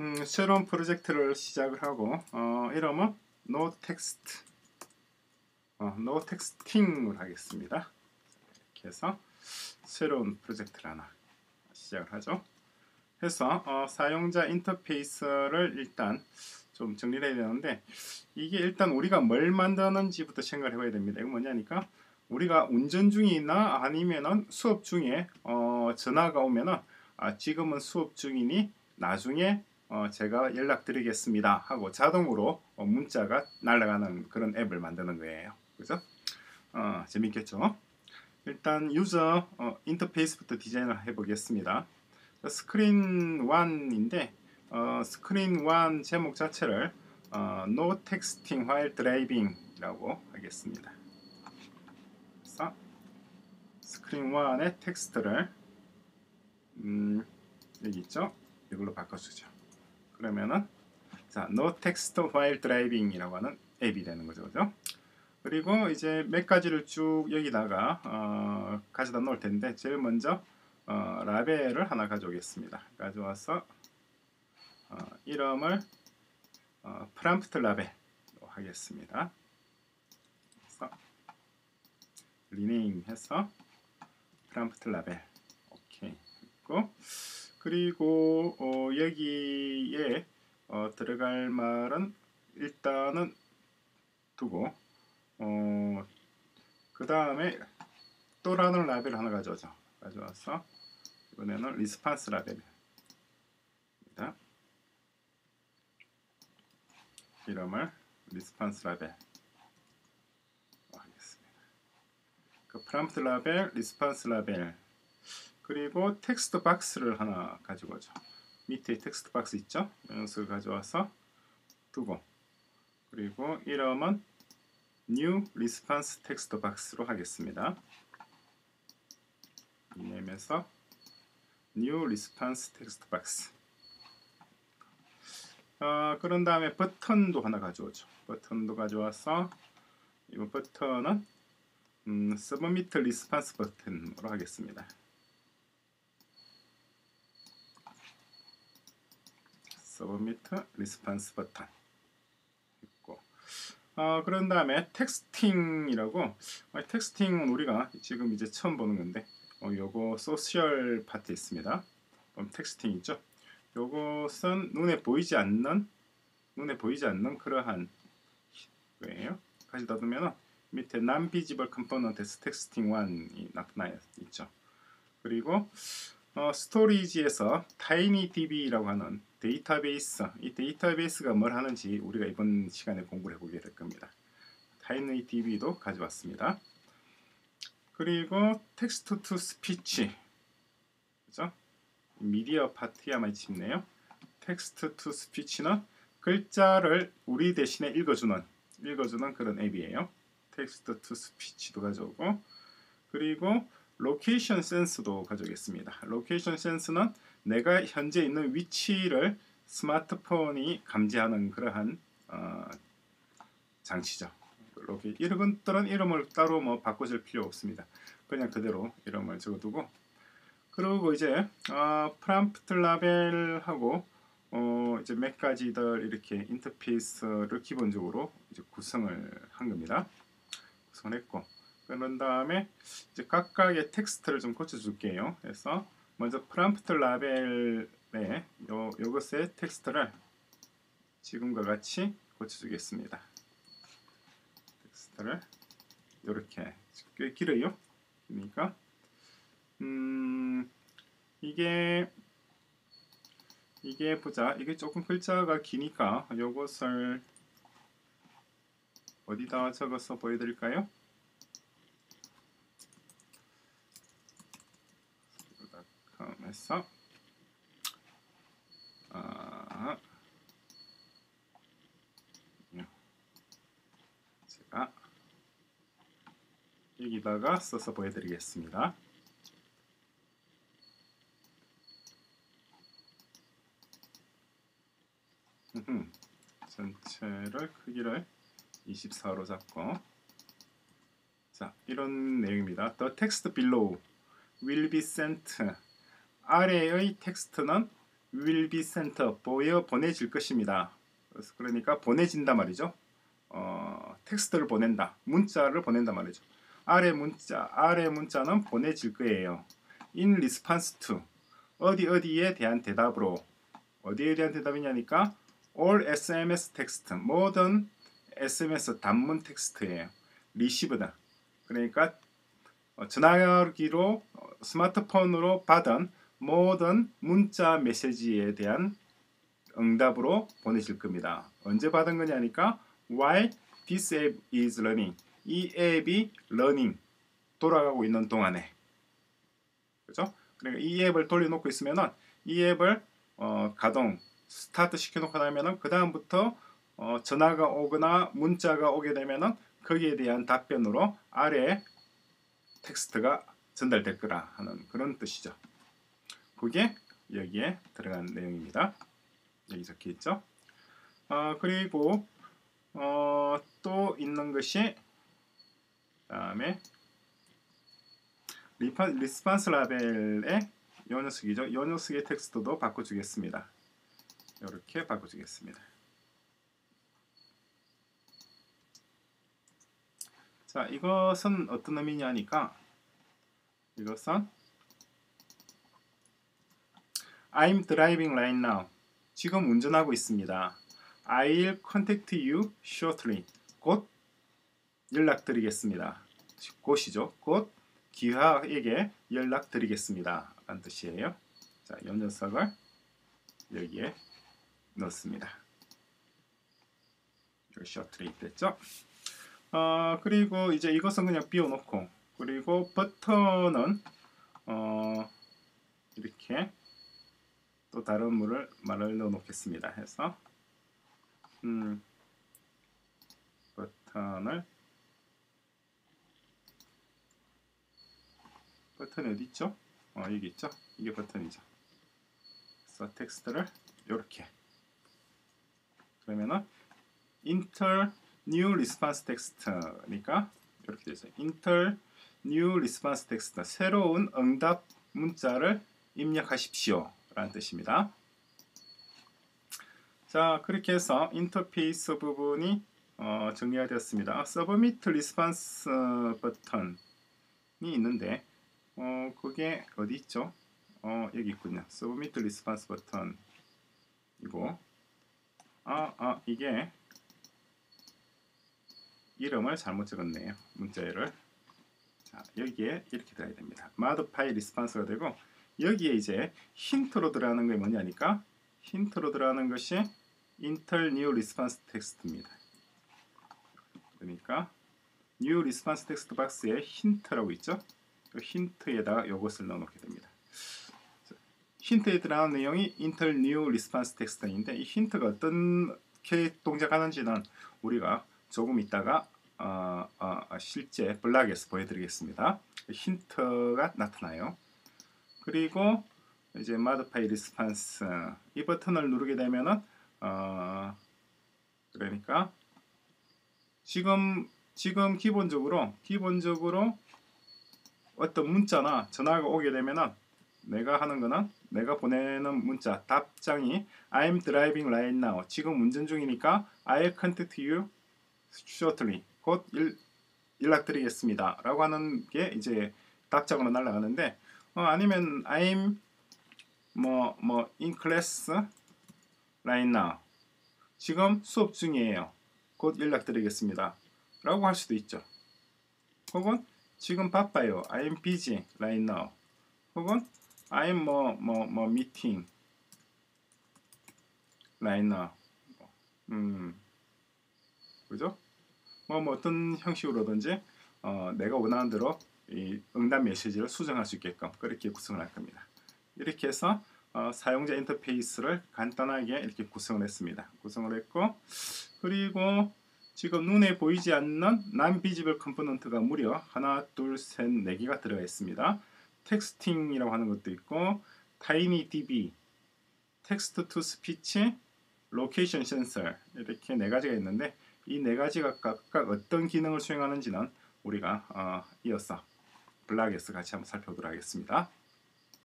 음, 새로운 프로젝트를 시작을 하고 어, 이름은 no text 어, no texting을 하겠습니다. 이렇게 해서 새로운 프로젝트를 하나 시작을 하죠. 해서 어, 사용자 인터페이스를 일단 좀 정리를 해야 되는데 이게 일단 우리가 뭘 만드는지부터 생각을 해봐야 됩니다. 이거 뭐냐니까 우리가 운전 중이나 아니면은 수업 중에 어, 전화가 오면은 아, 지금은 수업 중이니 나중에 어, 제가 연락드리겠습니다 하고 자동으로 어, 문자가 날아가는 그런 앱을 만드는 거예요. 그죠? 어, 재밌겠죠? 일단 user 어, 인터페이스부터 디자인을 해보겠습니다. 스크린 1인데 어, 스크린 1 제목 자체를 어, No Texting While Driving 이라고 하겠습니다. 그래서 스크린 1의 텍스트를 음, 여기 있죠? 이걸로 바꿔주죠. 그러면은 자, No Text While Driving 이라고 하는 앱이 되는 거죠. 그죠? 그리고 이제 몇 가지를 쭉 여기다가 어, 가져다 놓을 텐데 제일 먼저 어, 라벨을 하나 가져오겠습니다. 가져와서 어, 이름을 어, 프람프트 라벨로 하겠습니다. 그래서 rename 해서 프람프트 라벨 오케이 했고 그리고 어, 여기에 어, 들어갈 말은 일단은 두고 어, 그 다음에 또 다른 라벨 하나 가져오죠. 가져와서 이번에는 response 라벨입니다. 이름을 response 라벨 하겠습니다. 그 프람프트 라벨, response 라벨 그리고 텍스트 박스를 하나 가지고 오죠. 밑에 텍스트 박스 있죠? 녀석을 가져와서 두고 그리고 이름은 new response text box로 하겠습니다. rename해서 new response text box 어, 그런 다음에 버튼도 하나 가져오죠. 버튼도 가져와서 이 버튼은 음, submit response 버튼으로 하겠습니다. Submit response 버튼 있고 어, 그런 다음에 texting이라고 어, texting은 우리가 지금 이제 처음 보는 건데 어, 요거 social 파트 있습니다. 그럼 texting 있죠? 요것은 눈에 보이지 않는 눈에 보이지 않는 그러한 거예요. 가져다 두면 밑에 non-visible component texting 1이 나타나 있죠. 그리고 어, storage에서 TinyDB라고 하는 데이터베이스, 이 데이터베이스가 뭘 하는지 우리가 이번 시간에 공부를 해보게 될 겁니다. TinyDB도 가져왔습니다. 그리고 text to speech, 그죠? 미디어 파트에 아마 있네요. text to speech는 글자를 우리 대신에 읽어주는 읽어주는 그런 앱이에요. text to speech도 가져오고 그리고 location sensor도 가져오겠습니다. location sensor는 내가 현재 있는 위치를 스마트폰이 감지하는 그러한 어, 장치죠. 이렇게 이런 이름을 따로 뭐 바꿔줄 필요 없습니다. 그냥 그대로 이름을 적어두고 그리고 이제 어, 프람프트 라벨하고 어, 이제 몇 가지들 이렇게 인터페이스를 기본적으로 이제 구성을 한 겁니다. 구성했고 그런 다음에 이제 각각의 텍스트를 좀 고쳐줄게요. 그래서 먼저 프람프트 라벨에 요, 요것의 텍스트를 지금과 같이 고쳐주겠습니다. 텍스트를 이렇게 꽤 길어요. 그러니까 음, 이게 이게 보자. 이게 조금 글자가 기니까 요것을 어디다 적어서 보여드릴까요? 해서 아, 제가 여기다가 써서 보여드리겠습니다. 전체를 크기를 24로 잡고 자 이런 내용입니다. The text below will be sent 아래의 텍스트는 will be sent 보여 보내질 것입니다. 그러니까 보내진다 말이죠. 어, 텍스트를 보낸다. 문자를 보낸다 말이죠. 아래 문자 아래 문자는 보내질 거예요. in response to 어디 어디에 대한 대답으로 어디에 대한 대답이냐니까 all SMS text 모든 SMS 단문 텍스트예요. received. 그러니까 어, 전화기로 어, 스마트폰으로 받은 모든 문자 메시지에 대한 응답으로 보내질 겁니다. 언제 받은 거냐니까 while this app is running 이 앱이 running 돌아가고 있는 동안에 그죠? 그러니까 이 앱을 돌려놓고 있으면은 이 앱을 어, 가동 스타트 시켜놓고 나면은 그 다음부터 어, 전화가 오거나 문자가 오게 되면은 거기에 대한 답변으로 아래 텍스트가 전달될 거라 하는 그런 뜻이죠. 그게 여기에 들어간 내용입니다. 여기 적혀 있죠. 어, 그리고 어, 또 있는 것이 다음에 response 라벨의 요 녀석이죠. 요 녀석의 텍스트도 바꿔주겠습니다. 이렇게 바꿔주겠습니다. 자, 이것은 어떤 의미냐니까 이것은 I'm driving right now. 지금 운전하고 있습니다. I'll contact you shortly. 곧 연락드리겠습니다. 곧이죠. 곧 기화에게 연락드리겠습니다. 라는 뜻이에요. 자, 이 녀석을 여기에 넣습니다. shortly 됐죠? 어, 그리고 이제 이것은 그냥 비워놓고 그리고 버터는 어, 이렇게 또 다른 물을 말을 넣어 놓겠습니다 해서 음, 버튼을 버튼이 어디 있죠? 어, 여기 있죠? 이게 버튼이죠. 그래서 텍스트를 이렇게 그러면은 inter new response text니까 이렇게 되죠. inter new response text 새로운 응답 문자를 입력하십시오 라는 뜻입니다. 자 그렇게 해서 인터페이스 부분이 어, 정리가 되었습니다. Submit Response 버튼이 있는데 어, 그게 어디 있죠? 어, 여기 있군요. Submit Response 버튼이고 아, 아 이게 이름을 잘못 적었네요. 문자열을 자, 여기에 이렇게 들어야 됩니다. Modify Response가 되고 여기에 이제 힌트로 들어가는 게 뭐냐니까 힌트로 들어가는 것이 Inter New Response Text입니다. 그러니까 New Response Text 박스에 힌트라고 있죠. 그 힌트에다가 이것을 넣어놓게 됩니다. 힌트에 들어가는 내용이 Inter New Response Text인데 이 힌트가 어떻게 동작하는지는 우리가 조금 있다가 어, 어, 실제 블락에서 보여드리겠습니다. 힌트가 나타나요. 그리고 이제 Modify Response. 이 버튼을 누르게 되면은 어, 그러니까 지금 지금 기본적으로 기본적으로 어떤 문자나 전화가 오게 되면은 내가 하는 거는 내가 보내는 문자 답장이 I'm driving right now. 지금 운전 중이니까 I'll contact you shortly. 곧 일, 연락드리겠습니다. 라고 하는 게 이제 답장으로 날아가는데 어, 아니면 I'm 뭐, 뭐, in class right now. 지금 수업 중이에요. 곧 연락드리겠습니다. 라고 할 수도 있죠. 혹은 지금 바빠요. I'm busy right now. 혹은 I'm 뭐, 뭐, 뭐, meeting right now. 음, 그죠? 뭐, 뭐 어떤 형식으로든지 어, 내가 원하는 대로 이 응답 메시지를 수정할 수 있게끔 그렇게 구성을 할 겁니다. 이렇게 해서 어, 사용자 인터페이스를 간단하게 이렇게 구성을 했습니다. 구성을 했고 그리고 지금 눈에 보이지 않는 non-visible component가 무려 하나, 둘, 셋, 네 개가 들어가 있습니다. texting이라고 하는 것도 있고 TinyDB, text to speech, location sensor 이렇게 네 가지가 있는데 이 네 가지가 각각 어떤 기능을 수행하는지는 우리가 어, 이어서 block에서 같이 한번 살펴보도록 하겠습니다.